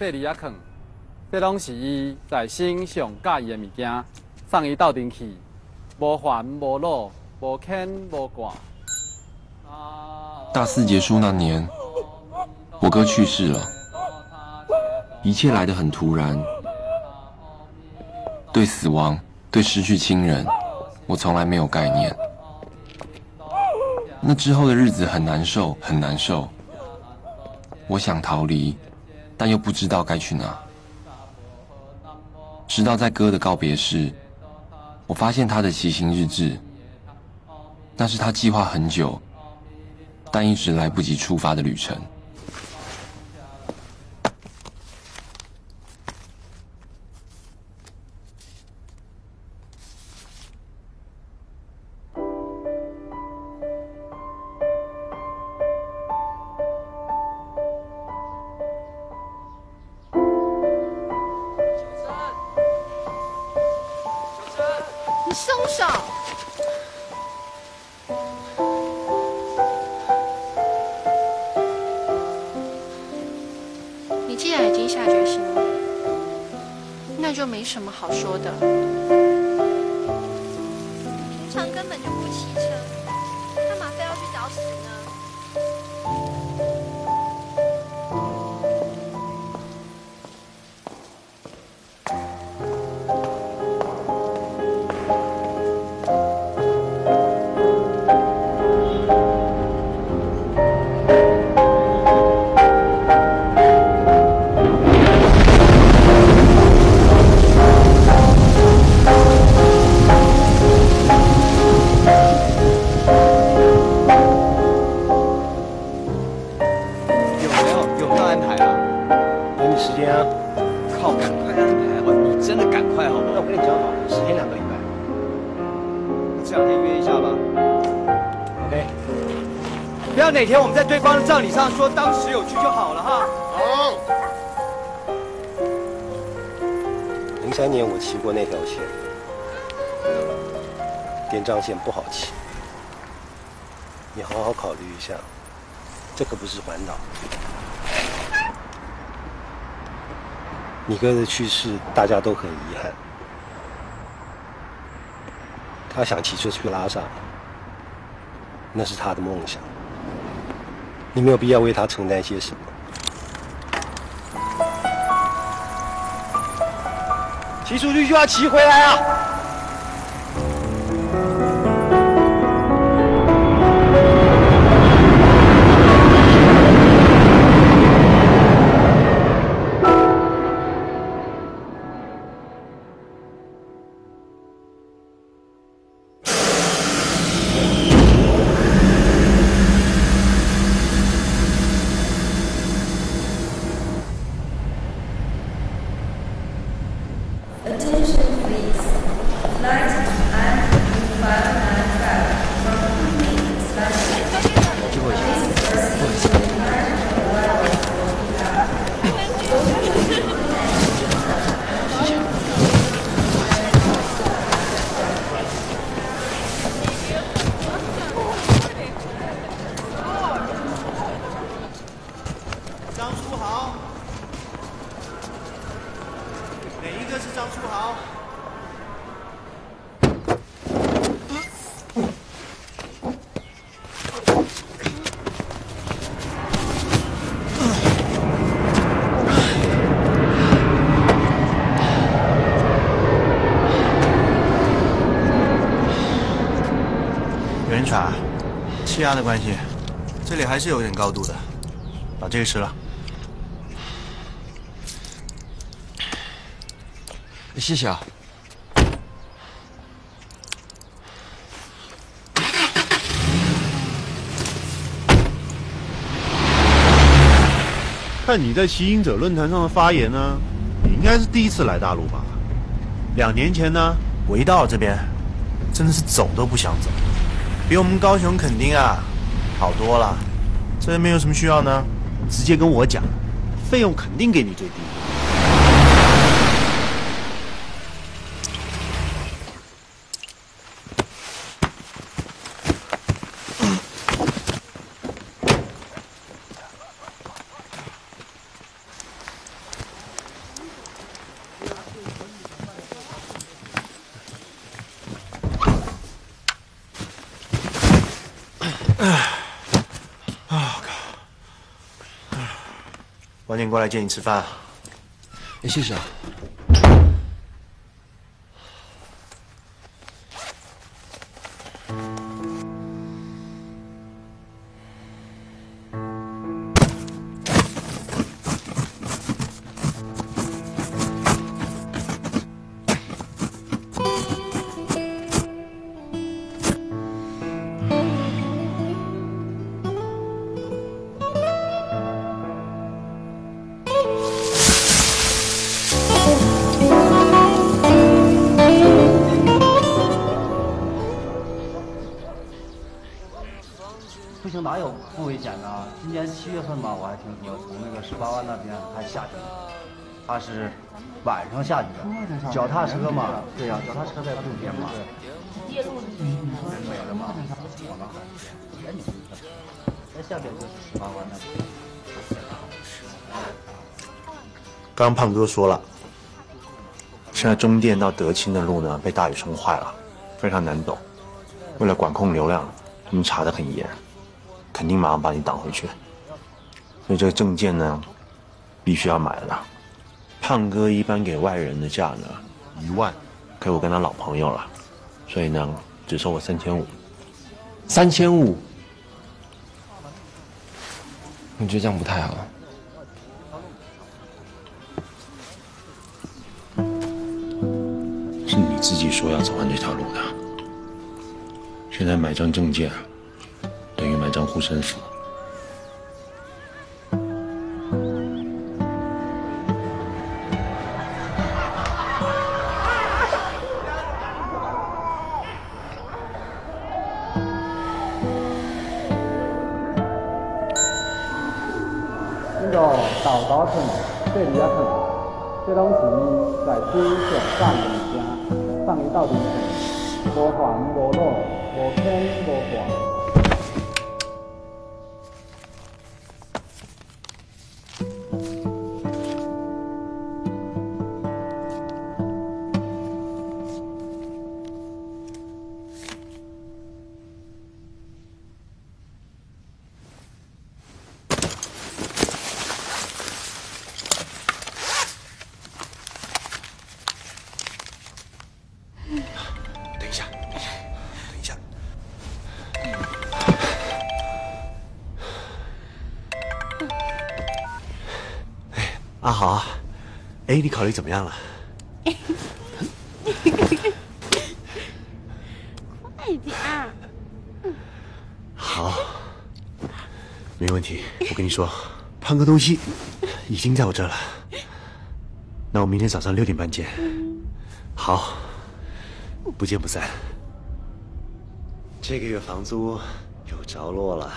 豆豆啃，细梨仔啃，这拢是伊在身上介意的物件，送伊斗阵去，无烦无恼，无牵无挂。大四结束那年，我哥去世了，一切来得很突然。对死亡，对失去亲人，我从来没有概念。那之后的日子很难受，很难受。我想逃离，但又不知道该去哪。直到在哥的告别时，我发现他的骑行日志，那是他计划很久，但一直来不及出发的旅程。滇漳线不好骑，你好好考虑一下，这可不是环岛。你哥的去世大家都很遗憾，他想骑车去拉萨，那是他的梦想。你没有必要为他承担些什么。骑出去就要骑回来啊！气压的关系，这里还是有点高度的，把这个吃了。谢谢啊。看你在骑行者论坛上的发言呢，你应该是第一次来大陆吧？两年前呢，我一到这边，真的是走都不想走。比我们高雄肯定啊好多了，这边有什么需要呢？直接跟我讲，费用肯定给你最低。啊靠！点过来接你吃饭。哎，谢谢啊。脚踏车嘛，对呀、脚踏车在路边嘛，人没了嘛，我们还远你在下边就是十八湾那边。刚刚胖哥说了，现在中电到德清的路呢被大雨冲坏了，非常难走。为了管控流量，他们查得很严，肯定马上把你挡回去。所以这个证件呢，必须要买了。胖哥一般给外人的价呢一万，可我跟他老朋友了，所以呢只收我三千五。三千五，你觉得这样不太好。是你自己说要走完这条路的。现在买张证件，等于买张护身符。那个豆豆汤、这里啊汤，这拢是在新上干的物件，送伊到顶去，无烦无恼，无牵无挂。哎，你考虑怎么样了？快点儿！好，没问题。我跟你说，胖哥东西已经在我这儿了。那我明天早上六点半见。好，不见不散。这个月房租有着落了。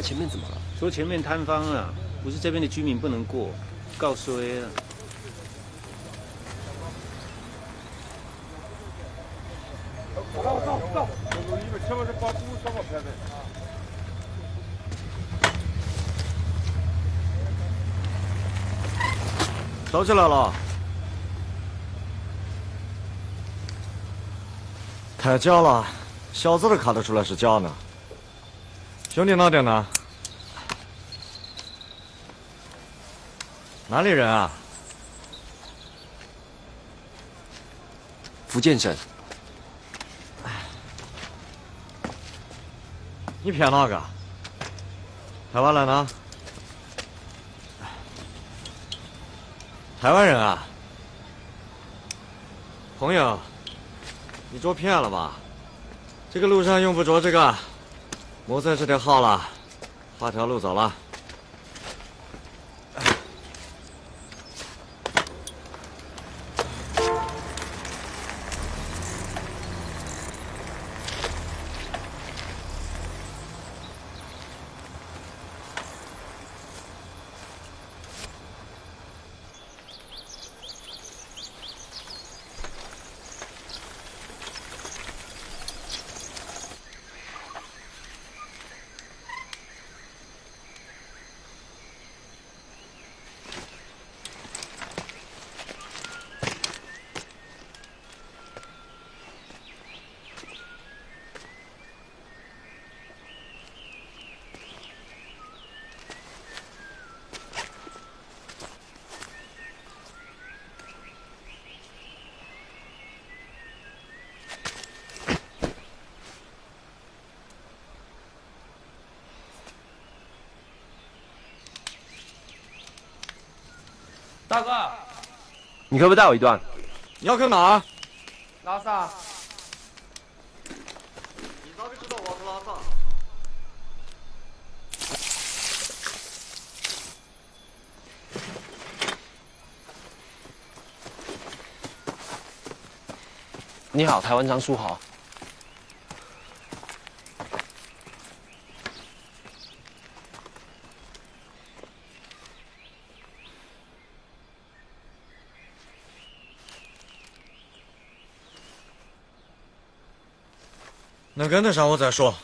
前面怎么了？说前面摊方啊，不是这边的居民不能过，告衰了。走起来了，太假了，小子都看得出来是假呢。兄弟哪点呢？哪里人啊？福建省。你骗哪个？台湾来呢？台湾人啊，朋友，你着骗了吧？这个路上用不着这个，莫在这条好了，画条路走了。你可不可以带我一段？你要干嘛？拉萨。你咋就知道我是拉萨？你好，台湾张书豪。能跟得上我再说。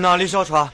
哪里小船？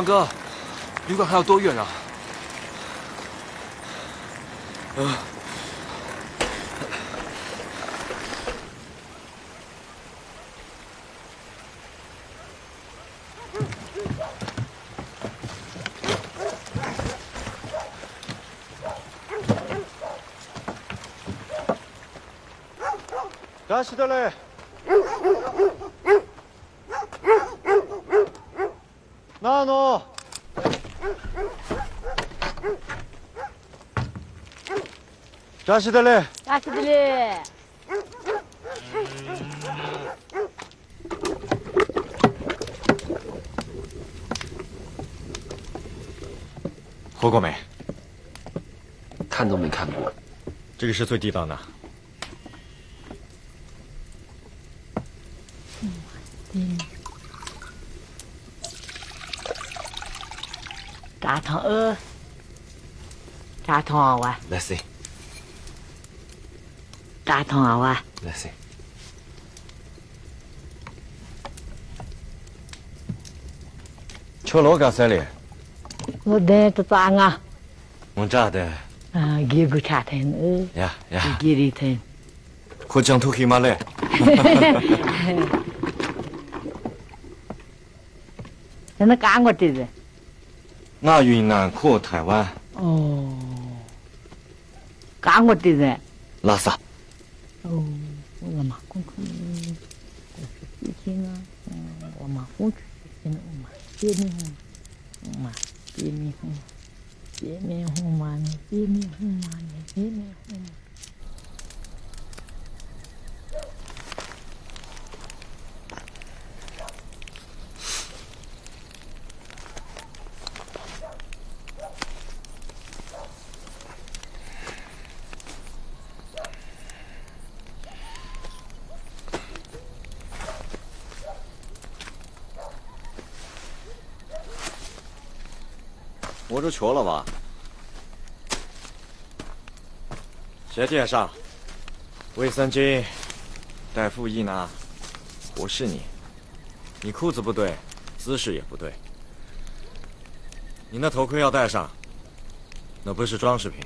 川哥，旅馆还有多远啊？呃，干死的嘞！那喏。扎实的嘞！扎实的嘞！喝过没？看都没看过。这个是最地道的。嗯。炸汤鹅，炸汤娃娃。来噻。炸汤娃娃。来噻。吃罗干啥嘞？我在这炸啊。我炸的。啊，给个茶汤鹅。呀呀。给里头。可讲土黑马嘞。在 那干过的子。我云南可台湾。哦。干过的子。拉萨。哦，我嘛公公，这是事情啊。嗯，我嘛公公，现在我嘛别面红，我嘛别面红，别面红嘛呢，别面红嘛呢，别面红。我这缺了吧？先垫上，卫生巾，带副衣呢？不是你，你裤子不对，姿势也不对。你那头盔要戴上，那不是装饰品。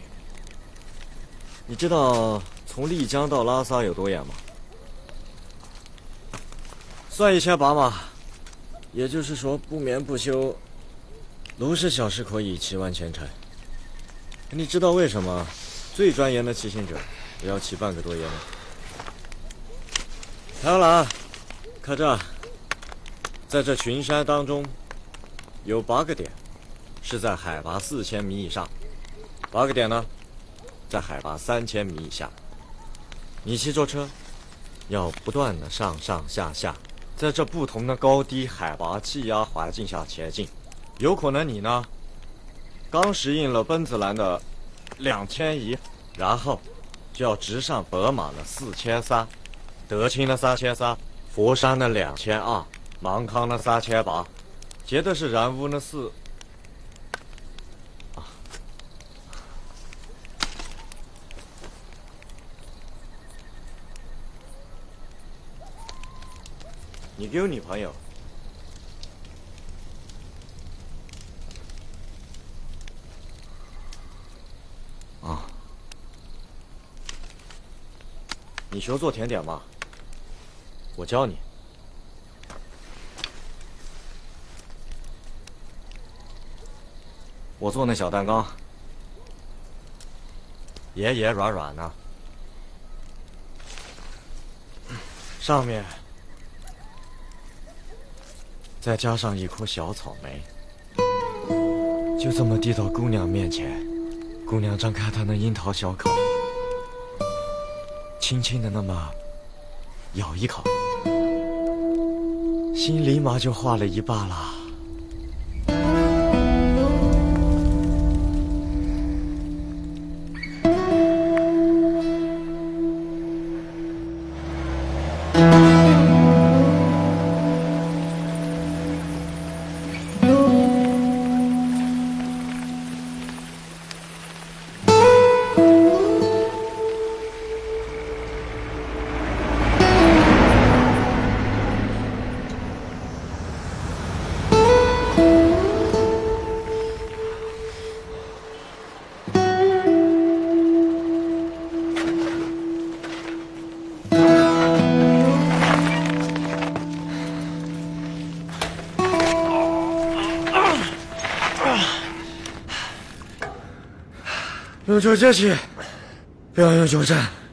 你知道从丽江到拉萨有多远吗？算一千八嘛，也就是说不眠不休。卢氏小时可以骑完全程。你知道为什么最专业的骑行者也要骑半个多月吗？看了啊，看这，在这群山当中，有八个点是在海拔四千米以上，八个点呢，在海拔三千米以下。你骑着车，要不断的上上下下，在这不同的高低海拔气压环境下前进。有可能你呢，刚适应了奔子栏的两千一，然后就要直上白马的四千三，德清的三千三，佛山的两千二，芒康的三千八，接的是然乌的四。你给我女朋友。你学做甜点吗？我教你。我做那小蛋糕，圆圆软软的，上面再加上一颗小草莓，就这么递到姑娘面前。姑娘张开她那樱桃小口。轻轻的那么咬一口，心立马就化了一半了。用脚接气，不要用脚站。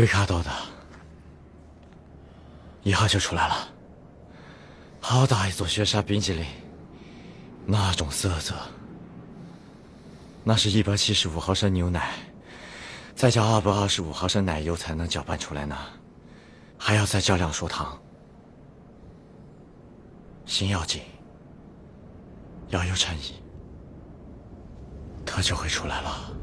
会看到的，一下就出来了。好大一座雪山冰激凌，那种色泽，那是一百七十五毫升牛奶，再加二百二十五毫升奶油才能搅拌出来呢，还要再加两勺糖。心要紧，要有诚意，它就会出来了。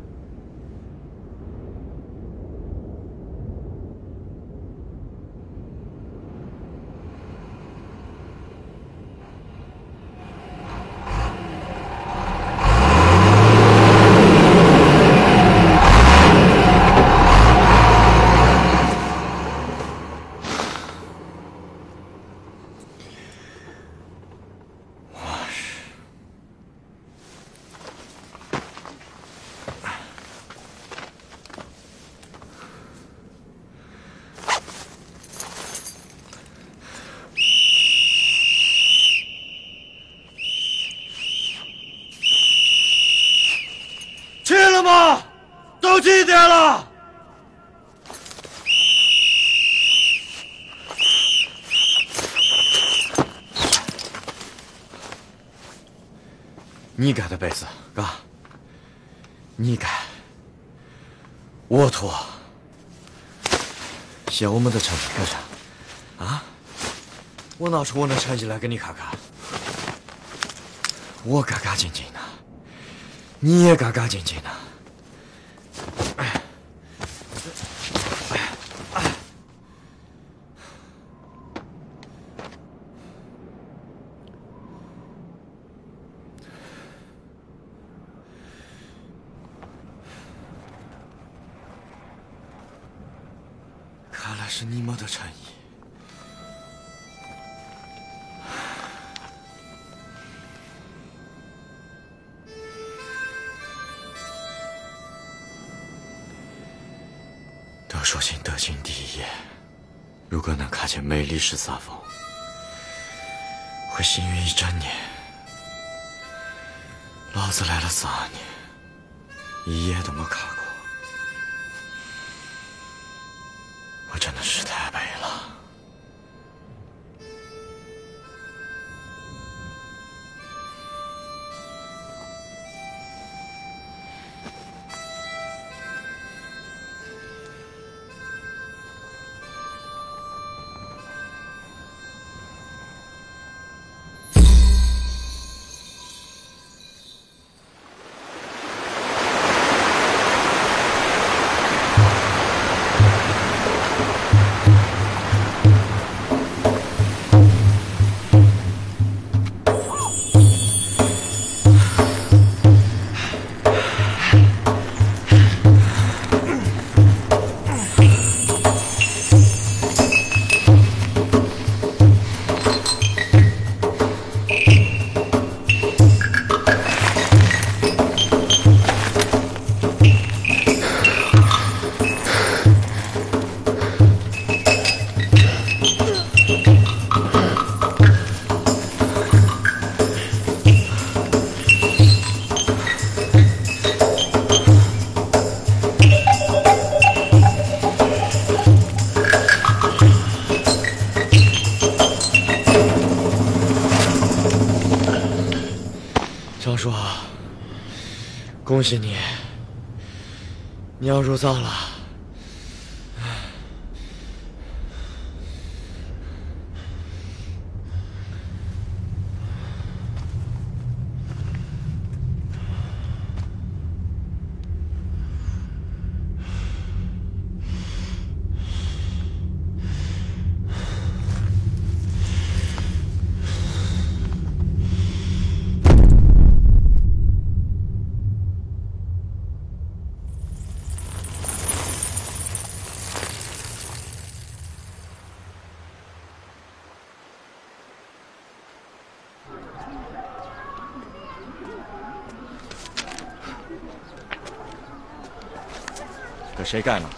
去了吗？都几点了？你盖的被子，哥，你盖，我脱。写我们的成绩干啥？啊？我拿出我的成绩来给你看看，我干干净净的。你也干干净净的。那是你妈的诚意。都说行德行第一，如果能看见美丽十三峰，会幸运一整年。老子来了三年，一夜都没看过，恭喜你，你要入藏了。给谁盖呢？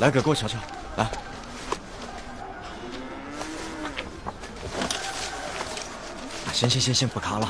来，给给我瞧瞧，来。行行行行，不看了。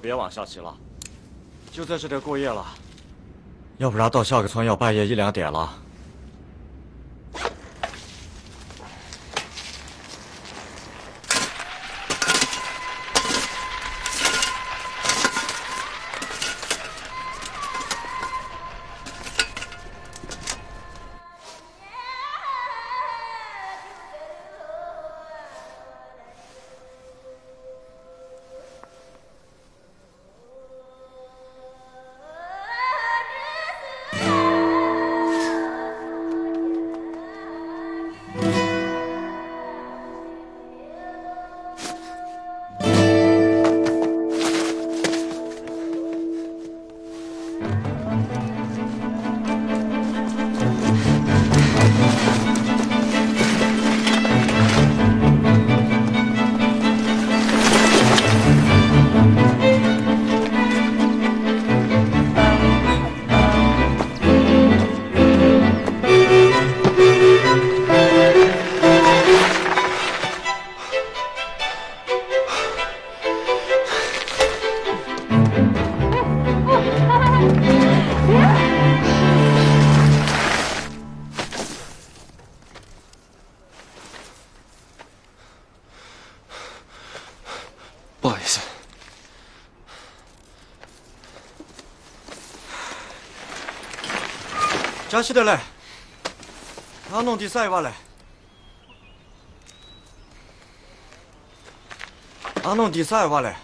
别往下骑了，就在这里过夜了。要不然到下个村要半夜一两点了。加西的嘞，他弄第三瓦嘞，他弄第三瓦嘞。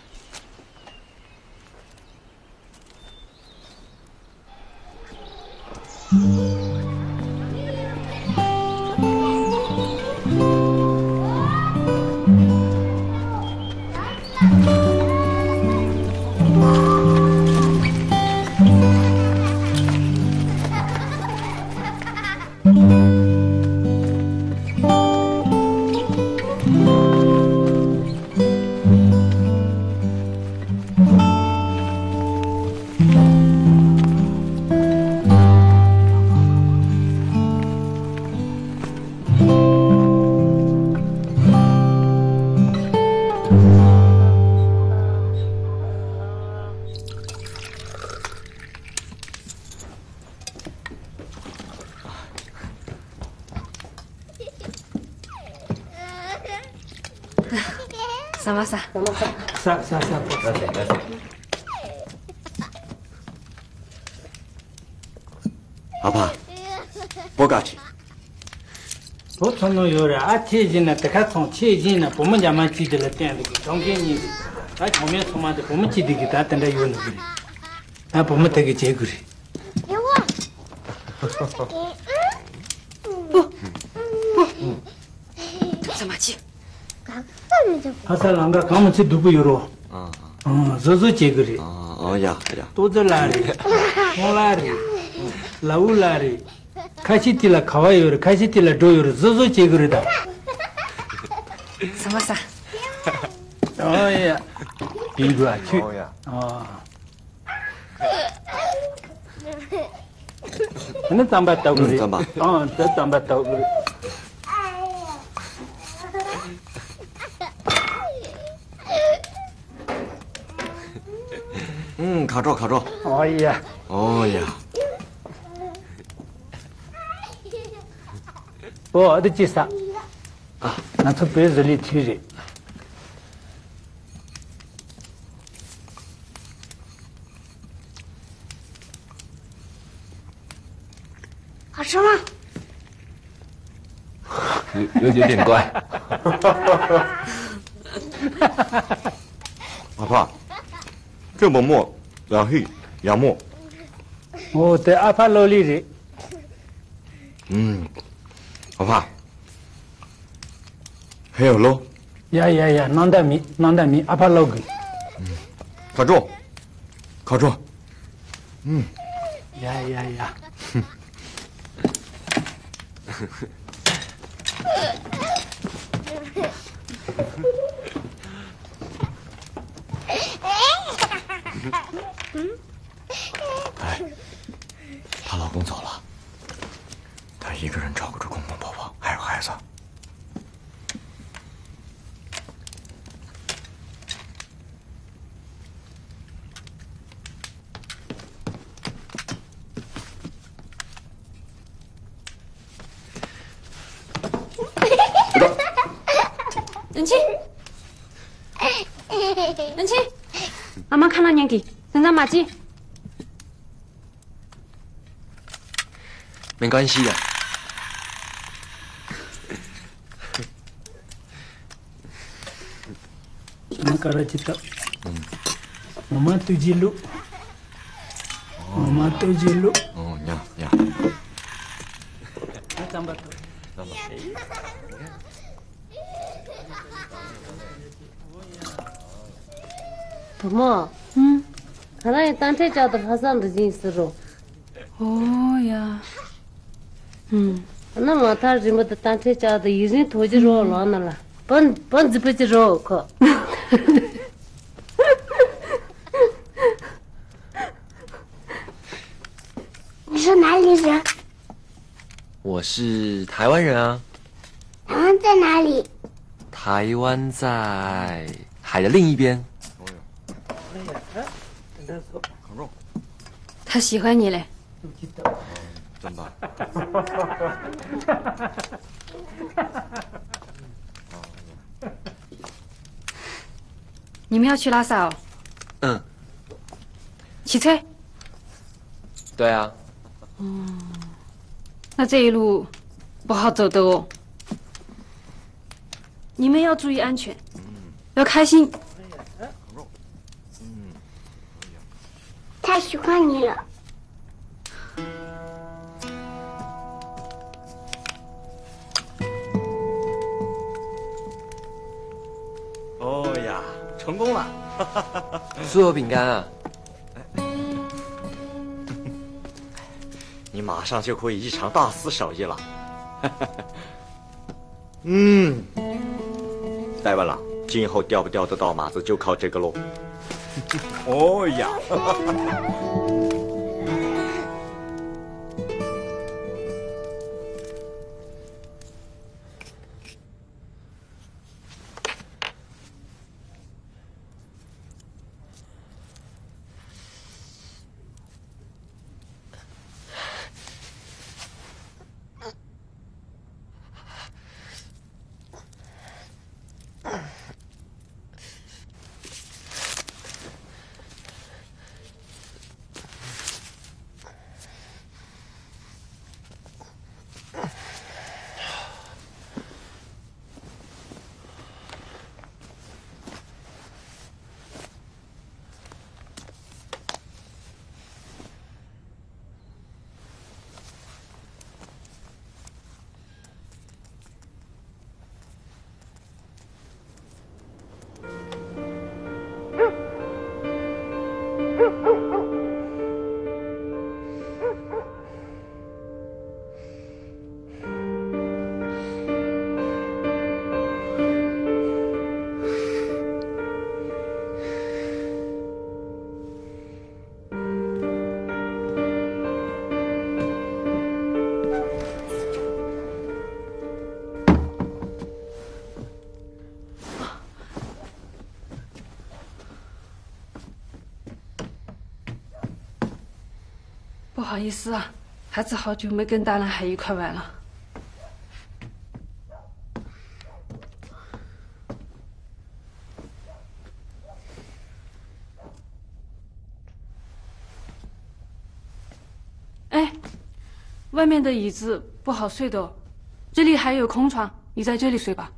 Sa, sa, sa. Gracias, gracias. 아빠 보가치 보통은 요래. 아티진나 대카통 치진나 보면 자만 지들 때는 정견이 아 정면 소마데 보면 지디기 다 된다 요는 그래. 나 보면 되게 제 그래. 요와. 하사 랑가 가면치 두부 요로 아 저저 제거리 어야 야. 도절라리 몰라리 라울라리 카시티라 카와요르 카시티라 도요르 저저 제거리다 사마사 어야. 비구아 치 어야 ཁས ཁས ཁས ཁས ཁས ཁས ཁས 嗯卡住卡住哎呀。哎呀。我的智商啊。拿从杯子里提水好吃吗？有有点点怪。老婆这么磨，然后要磨。我得阿帕罗里的。嗯，阿帕，还有喽？呀呀呀，南大米，南大米，阿帕罗格。嗯，靠住，靠住。嗯，呀呀呀。哼。哎，她老公走了，她一个人照顾着公公婆婆还有孩子。任清，任清，妈妈看到娘给鸡。没关系的。妈卡拉吉特，妈妈土吉鲁，妈妈土吉鲁。哦，呀呀。那怎么？怎么？부 모. 妈，嗯，看来当天家的发生的件事喽。哦呀，嗯，那么他认不得当天家的有人拖着绕浪的了，帮帮子不去绕可。你是哪里人？我是台湾人啊，台湾在哪里？台湾在海的另一边。他喜欢你嘞。真的。你们要去拉萨哦？嗯，骑车？对啊，嗯，那这一路不好走的哦。你们要注意安全，要开心。他喜欢你了。哦呀，成功了！酥油饼干啊，你马上就可以一尝大师手艺了。嗯，再问了，今后钓不钓得到马子就靠这个喽。哦呀！不好意思啊，孩子好久没跟大男孩一块玩了。哎，外面的椅子不好睡的，这里还有空床，你在这里睡吧。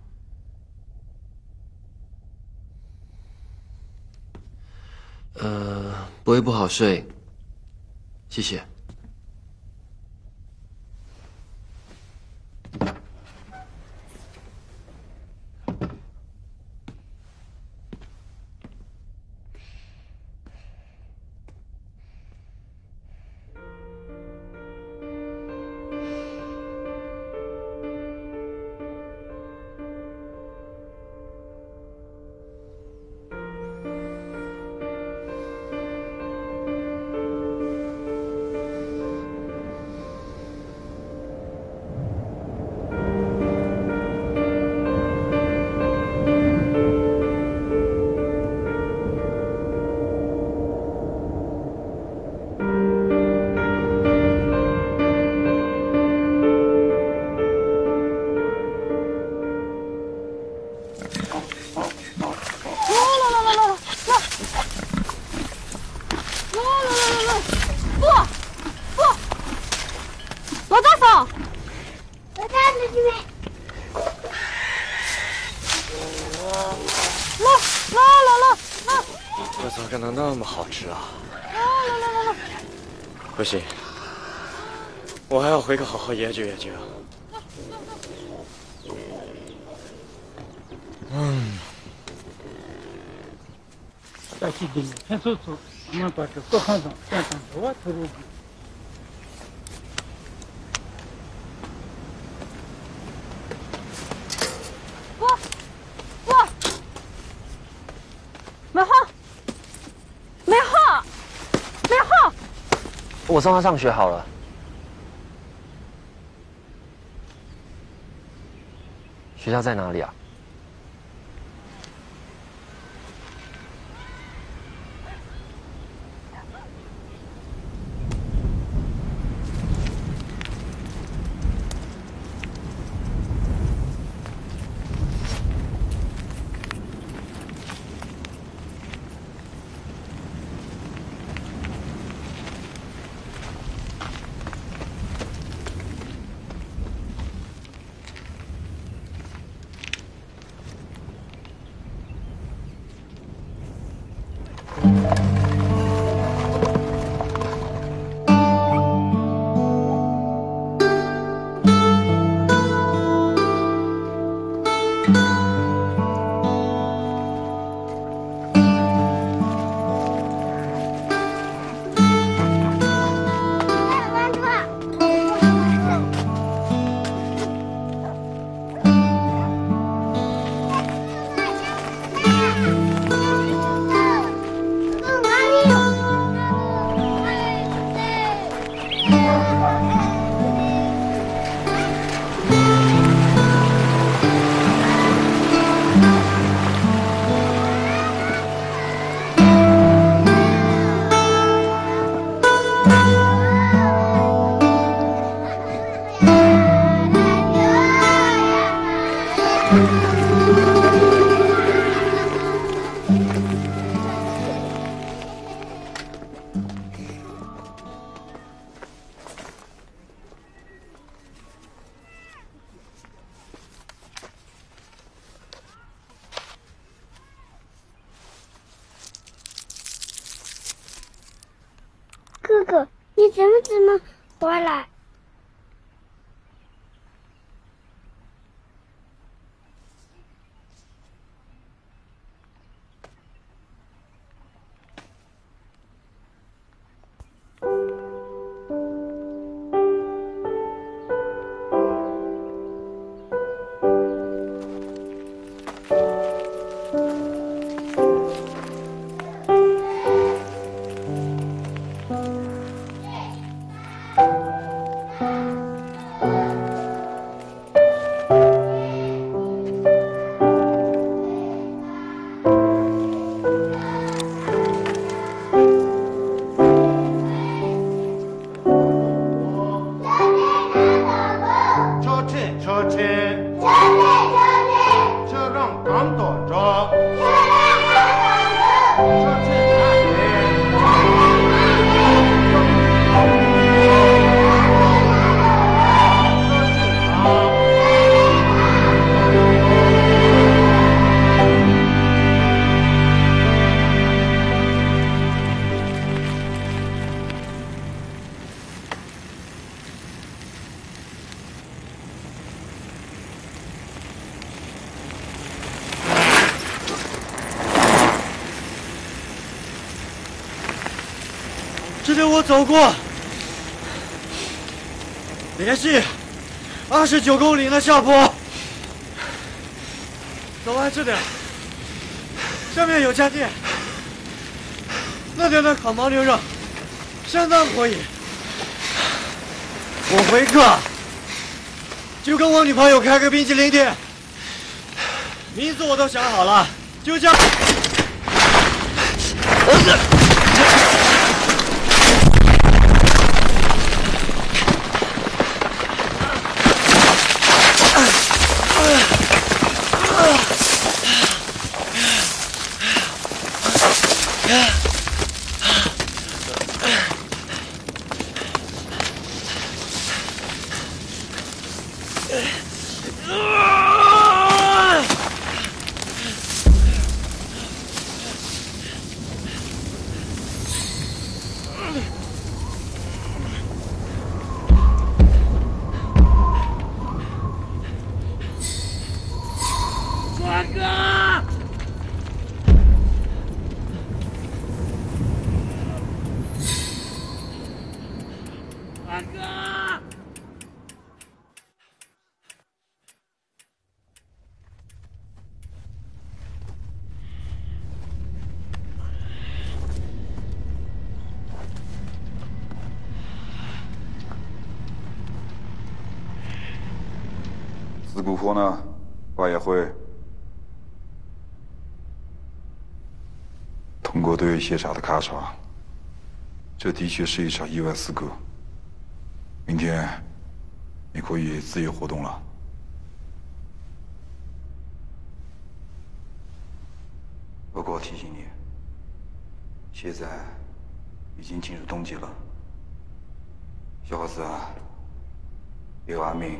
呃，不会不好睡，谢谢。来来来来来！这咋可能那么好吃啊？来来来来！不行，我还要回去好好研究研究。嗯，再去顶派出所，我们把这各行长县长头啊投入。我送他上学好了。学校在哪里啊？九公里的下坡，走完这点，上面有家店，那边的烤牦牛肉相当可以。我回客就跟我女朋友开个冰淇淋店，名字我都想好了，就叫。事故后呢，我也会通过对谢查的勘查，这的确是一场意外事故。明天你可以自由活动了。不过我提醒你，现在已经进入冬季了，小伙子啊，要安命。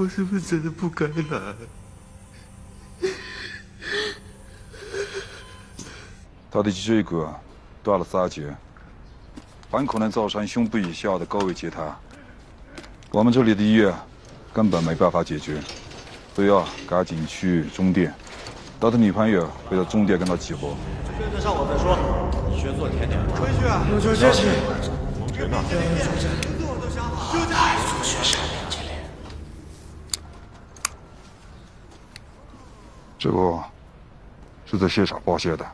我是不是真的不该来？他的脊椎骨断了三节，很可能造成胸部以下的高位截瘫。我们这里的医院根本没办法解决，都要赶紧去中店。他的女朋友会在中电跟他起火。跟得上我再说。你学做甜点。回去啊！有。别闹！自我都想好。就这样。学生连接连。这个是在现场发现的。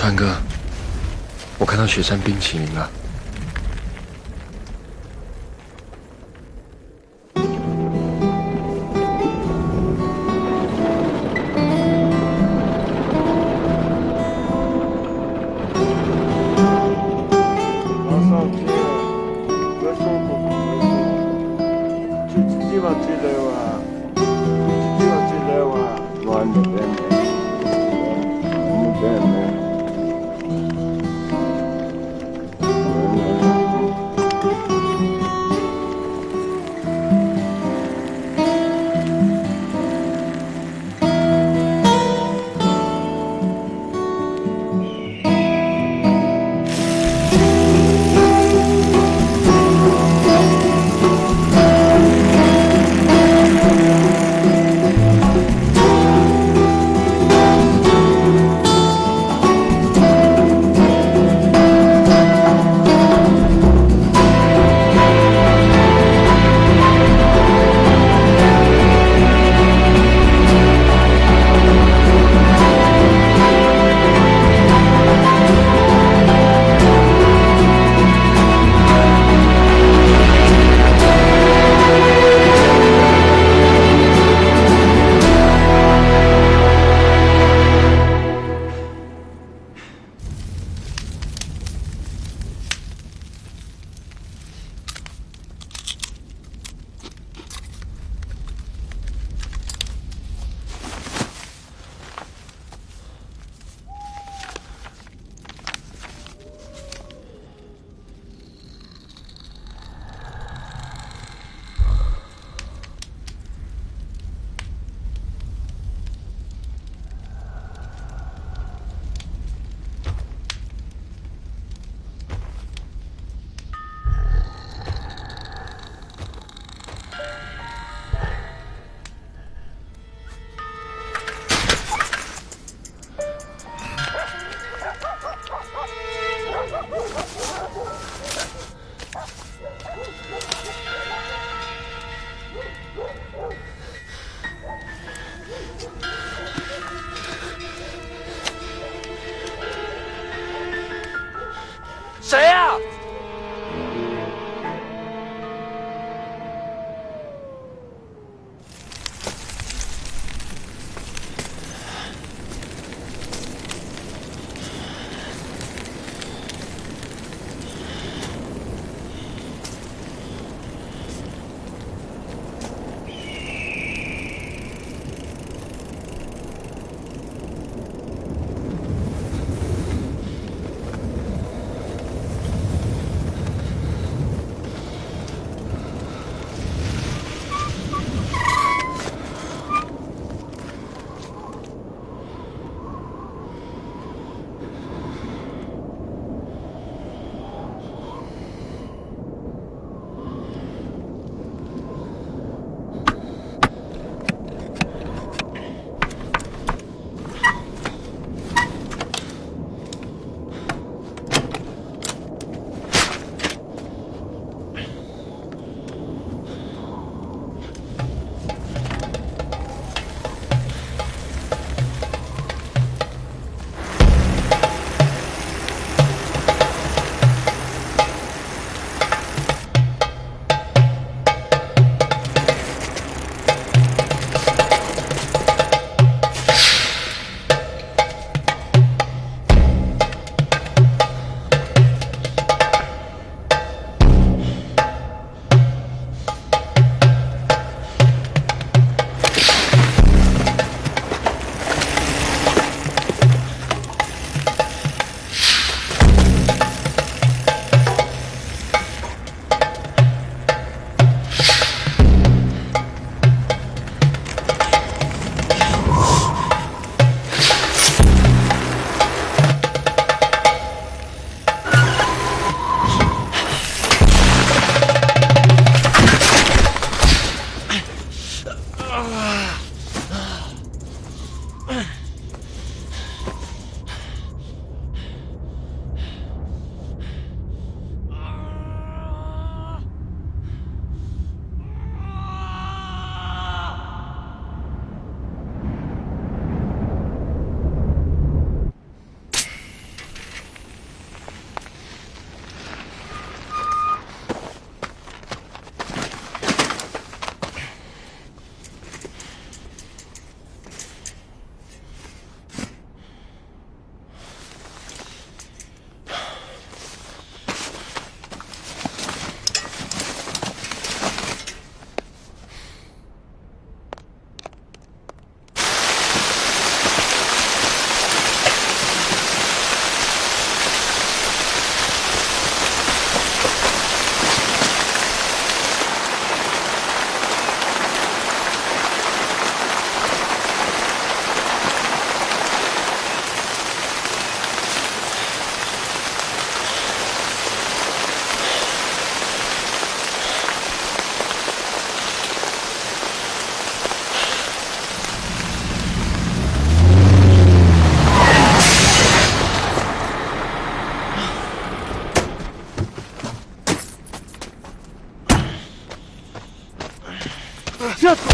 川哥，我看到雪山冰淇淋了。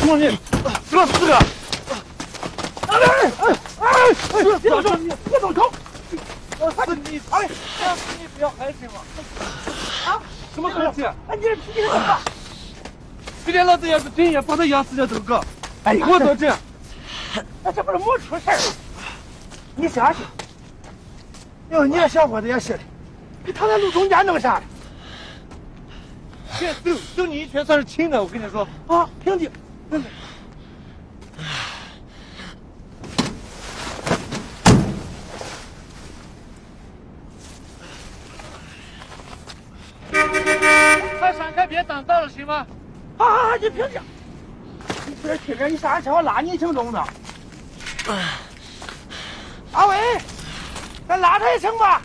兄弟，这四个。哎哎哎哎！别动手！别动手！我死你！哎，你不要害人嘛！啊？什么东西？哎，你这脾气怎么？今天老子要是真也把他压死了，这个，哎，我都这。哎，这不是没出事儿吗？你相信？哟，你这小伙子也是的，你躺在路中间弄啥？先走，就你一拳算是轻的，我跟你说啊，平静，平静。快闪开，别挡道了，行吗？啊，你平静。你这听着，你上车我拉你一程中子。阿伟，咱拉他一程吧。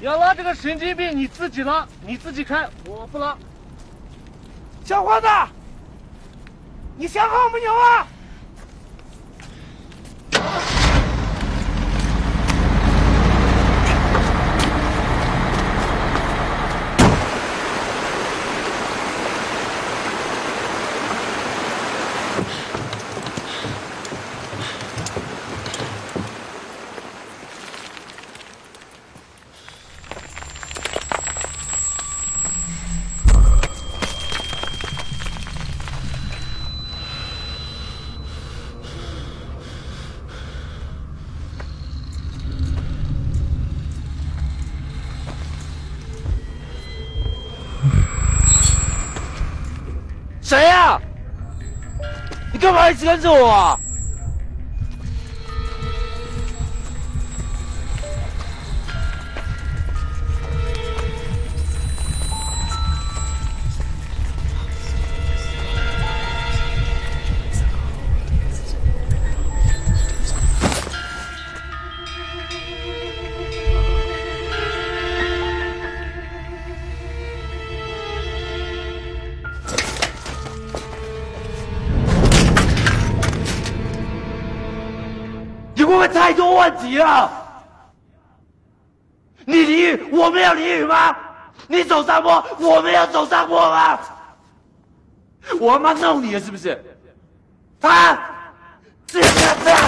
要拉这个神经病，你自己拉，你自己开，我不拉。小伙子，你想好没有啊？谁呀、一直跟着我急了。你淋雨，我们要淋雨吗？你走上坡，我们要走上坡吗？我他妈弄你了是不是？啊！这样这样。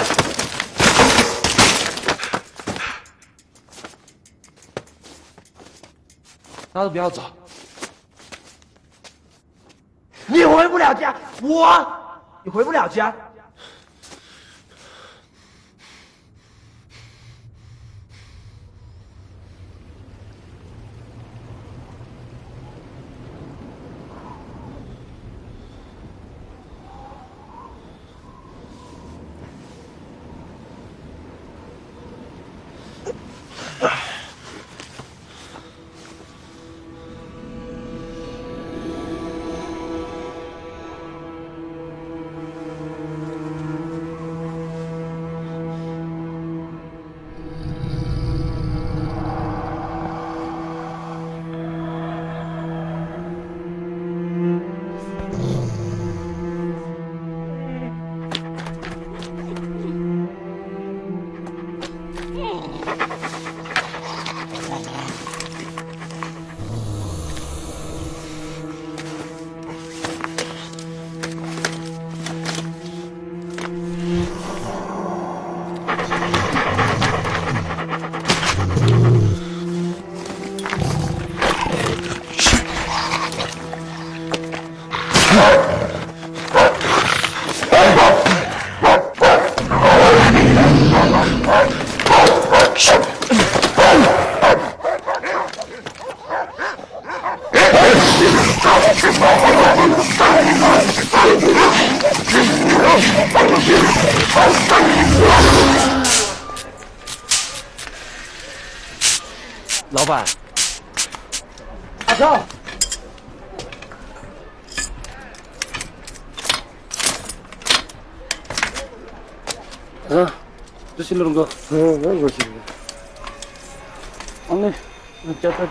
大家都不要走。你回不了家，我，你回不了家。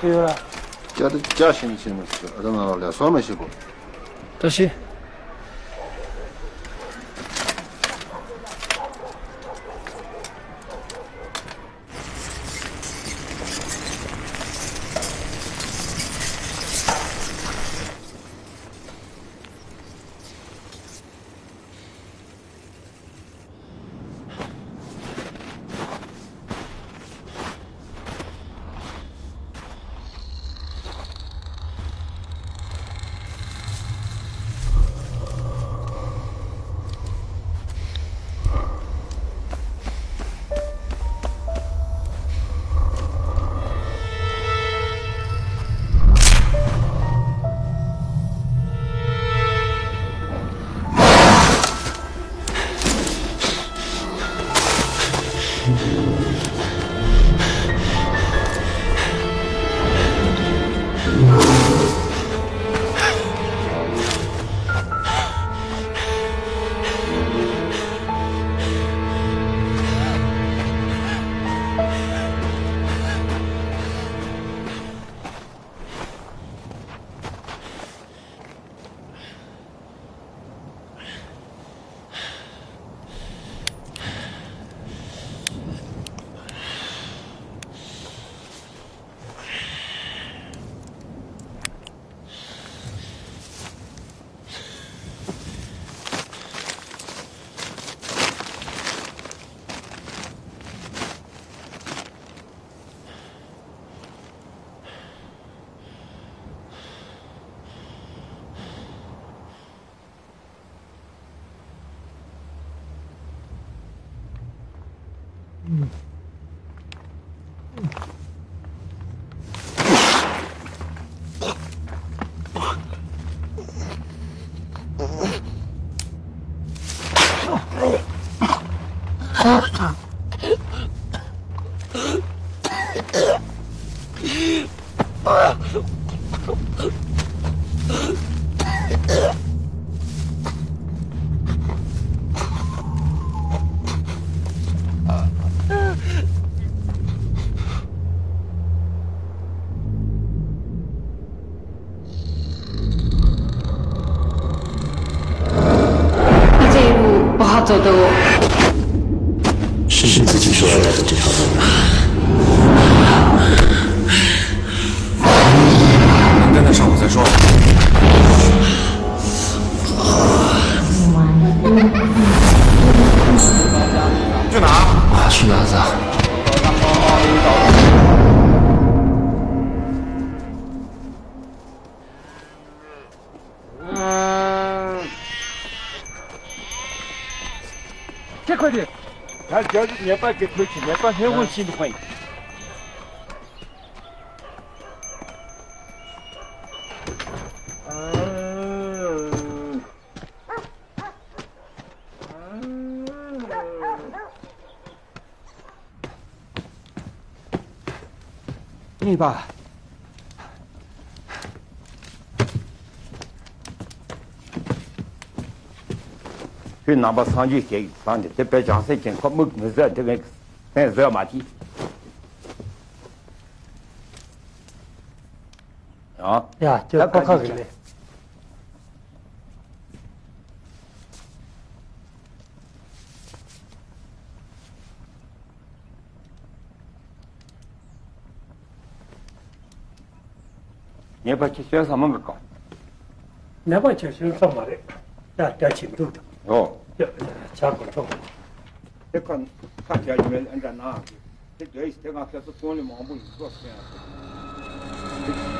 또 요라 저도 자신 있으면서 어떤 말을 소매시고 다시 路他只要是年半给推起，年半天问心的会。你爸，hui nāmbā sāngjī xie sāngjī, te pē chāngsē chēng kō mūk mū zē, te kē sēn zē mā tī. Jā, chē kō khā kī lē. Nyē pā chē sē sā mā mā kā. Nyē pā chē sē sā mā rē, yā chē chī mdū tā. 어. 자꾸 좀. 대건 같이 하면 앉아 나. 제 저희 내가 가서 돈을 못 벌고 있었어요.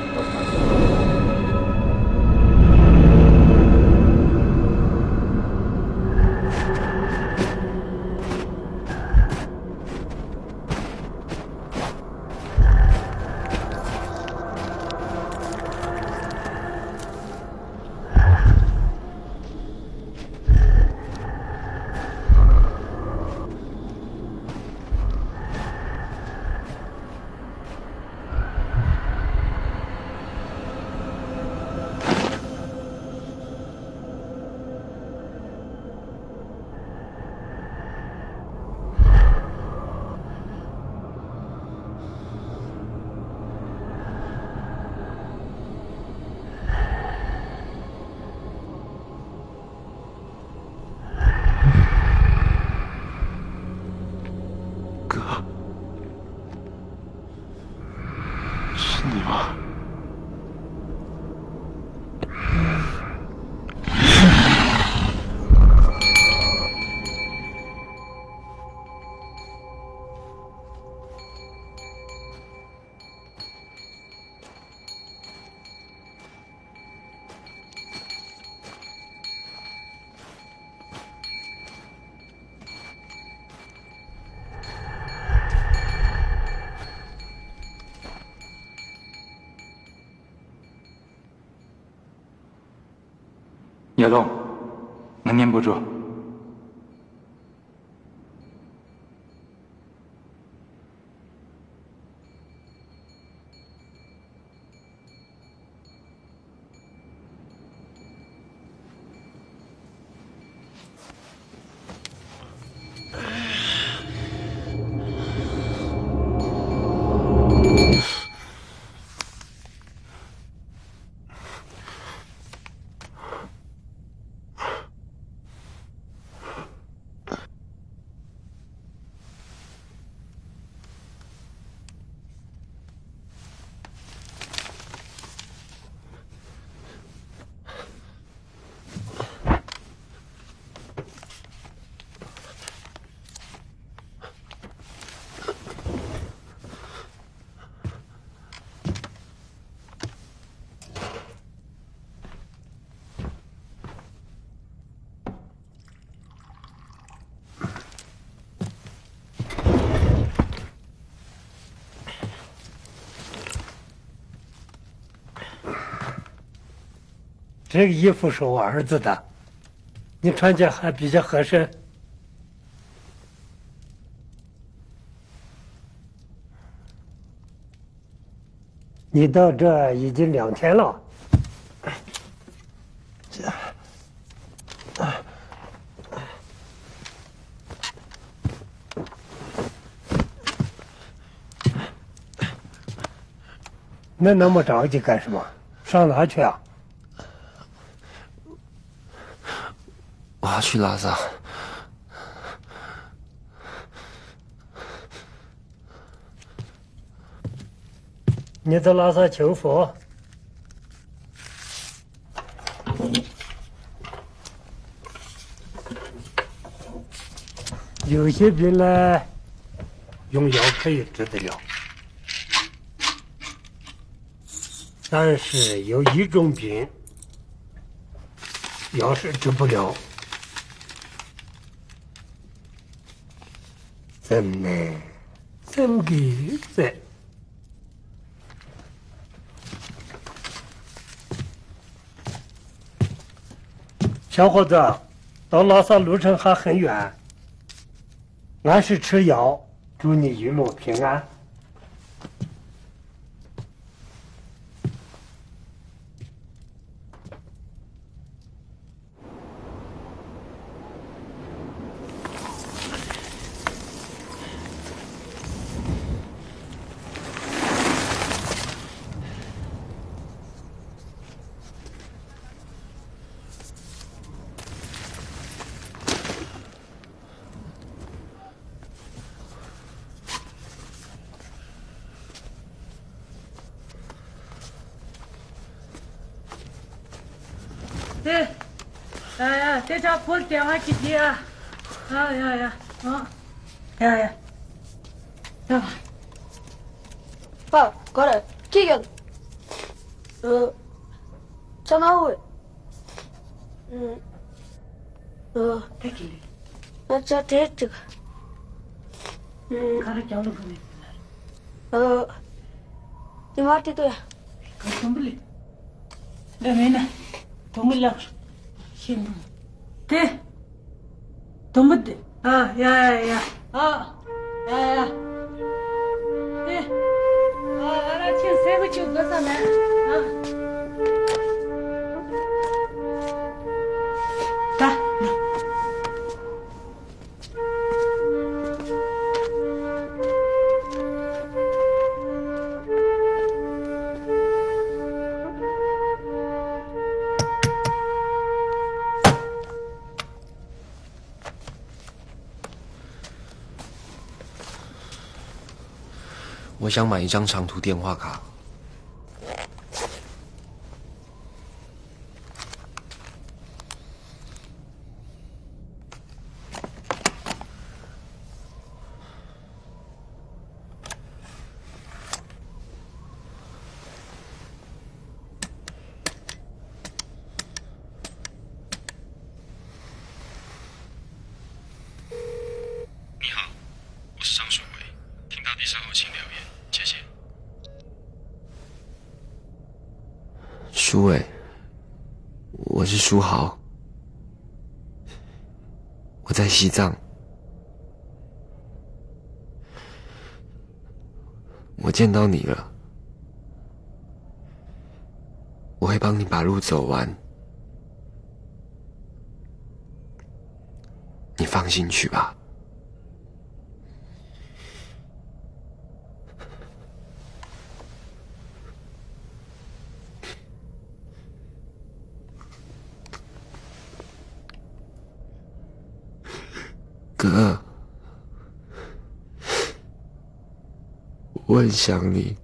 别动，能念不住。这个衣服是我儿子的，你穿起还比较合身。你到这已经两天了，这，啊那那么着急干什么？上哪去啊？我要去拉萨。你在拉萨求佛？有些病呢，用药可以治得了，但是有一种病，药是治不了。怎么？怎么个在？小伙子，到拉萨路程还很远，按时吃药，祝你一路平安。te wa ki dia. Ha ya ya. Ha. Ya ya. Ya. Pa, kore. Ki ge. Ö. Chana u. Mm. Ö, te ki. Acha te te. Mm. Kare kya lu kune. Ö. Timati to ya. Kumbli. Demena. Tungilak. Shin. 대 덤부대 아 야야야 아 야야 대 아, 알아, 지금 세고 치고 벗어나. 想买一张长途电话卡。你好，我是张顺伟，听到第三后请留言，谢谢。舒伟，我是舒豪，我在西藏，我见到你了，我会帮你把路走完，你放心去吧。哥，我很想你。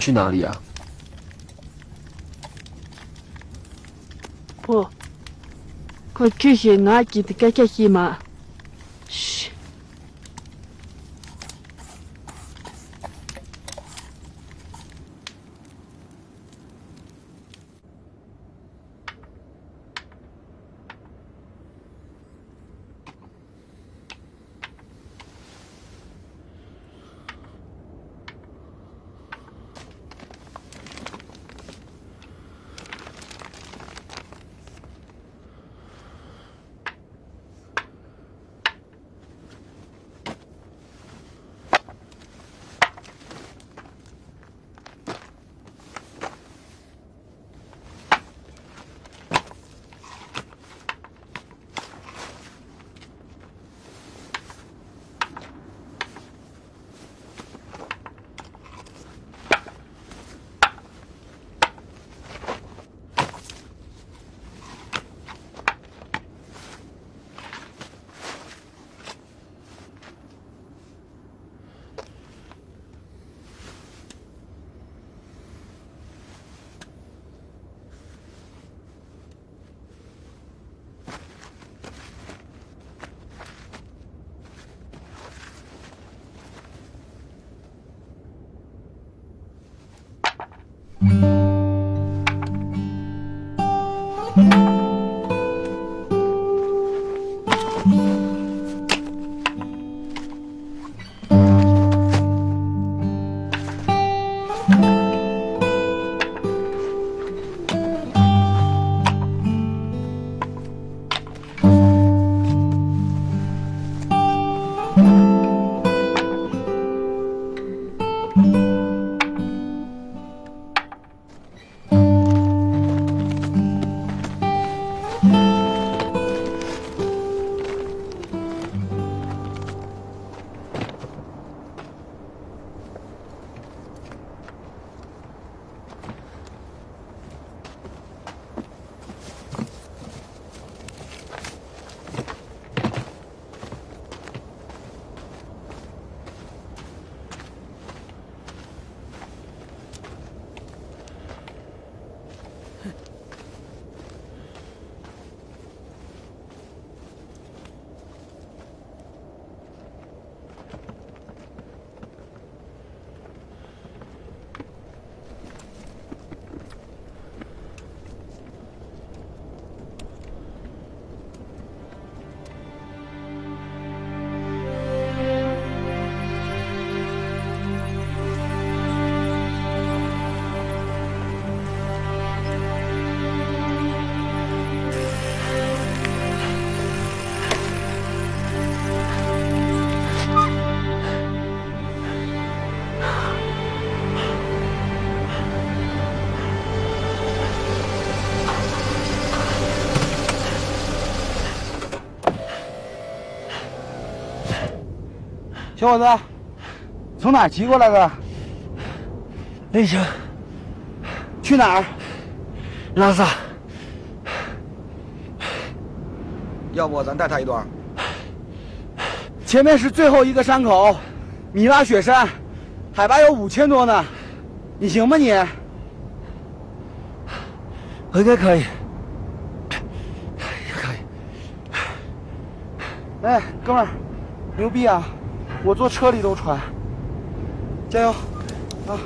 去哪里啊？不，快去些俺记得该干些嘛。嘘。 小伙子，从哪儿骑过来的？雷城。去哪儿？拉萨。要不咱带他一段？前面是最后一个山口，米拉雪山，海拔有五千多呢。你行吗你？应该可以。可以。哎，哥们儿，牛逼啊！我坐车里都喘，加油，啊！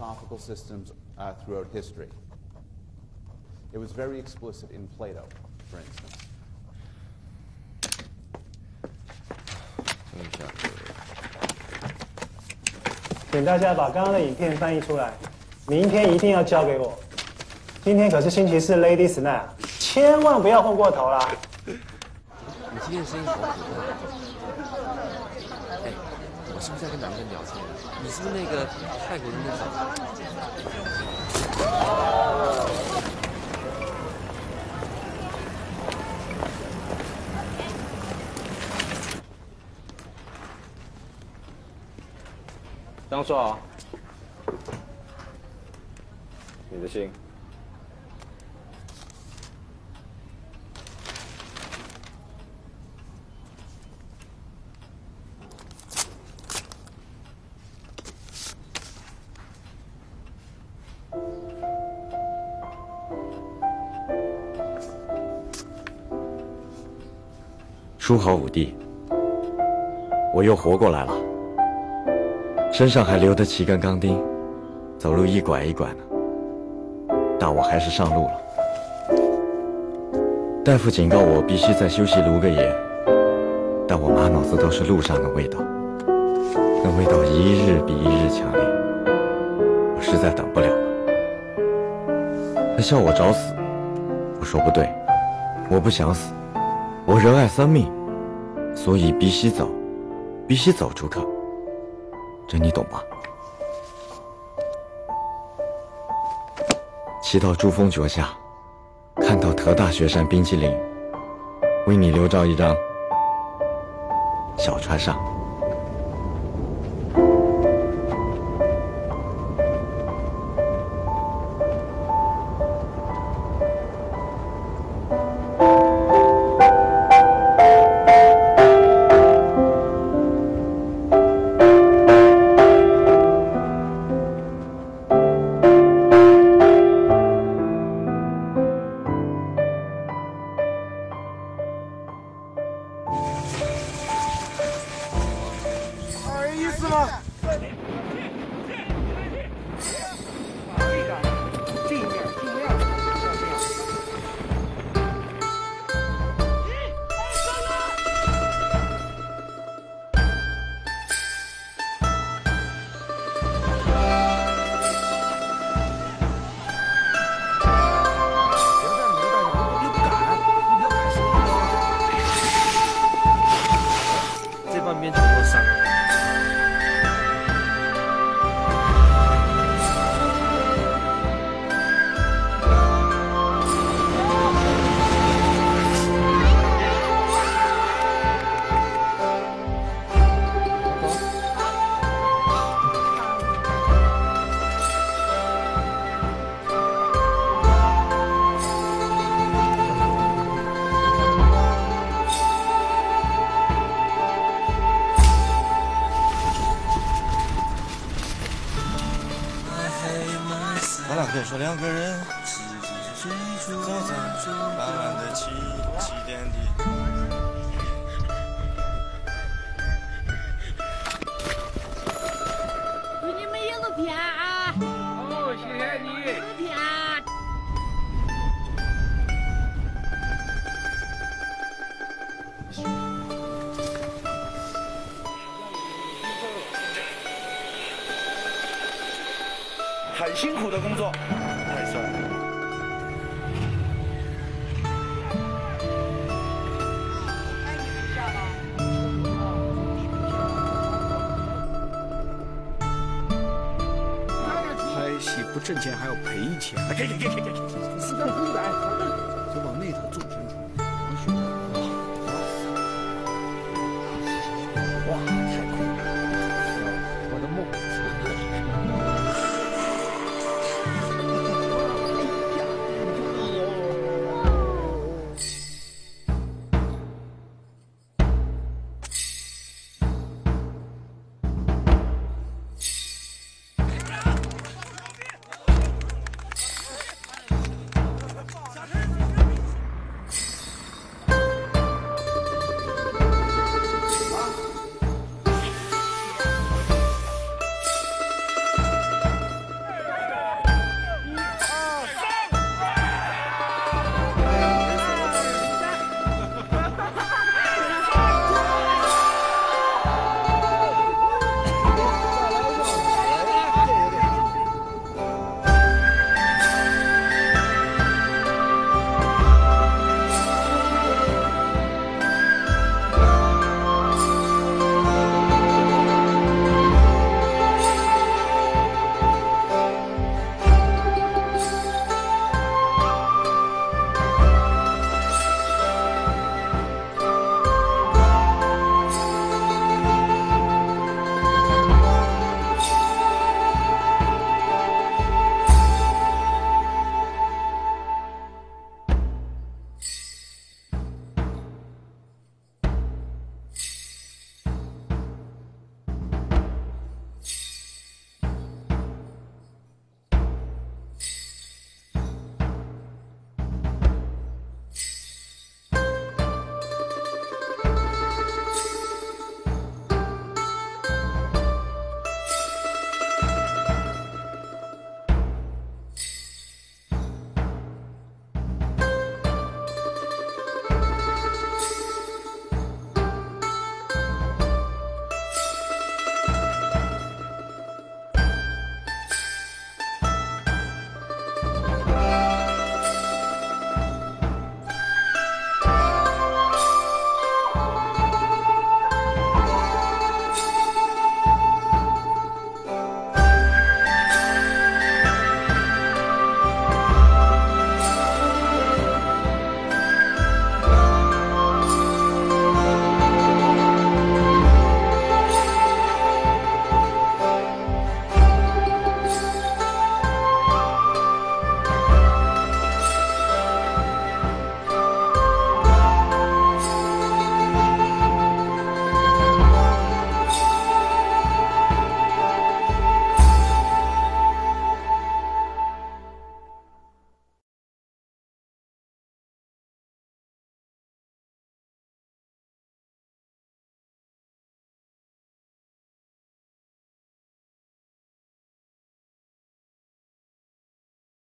Philosophical systems uh, throughout history. It was very explicit in Plato, for instance. 请大家把刚刚的影片翻译出来，明天一定要交给我。今天可是星期四 Ladies Night，千万不要混过头啦！你今天声音好可爱。哎，我是不是在跟哪个人聊天？你是不是那个泰国的那个？张硕，你的信。书好武帝，我又活过来了。身上还留得七根钢钉，走路一拐一拐的，但我还是上路了。大夫警告我必须再休息撸个夜，但我满脑子都是路上的味道，那味道一日比一日强烈，我实在等不了了。他笑我找死，我说不对，我不想死，我热爱生命，所以必须走，必须走出去。这你懂吧？骑到珠峰脚下，看到特大雪山冰淇淋，为你留照一张。小船上，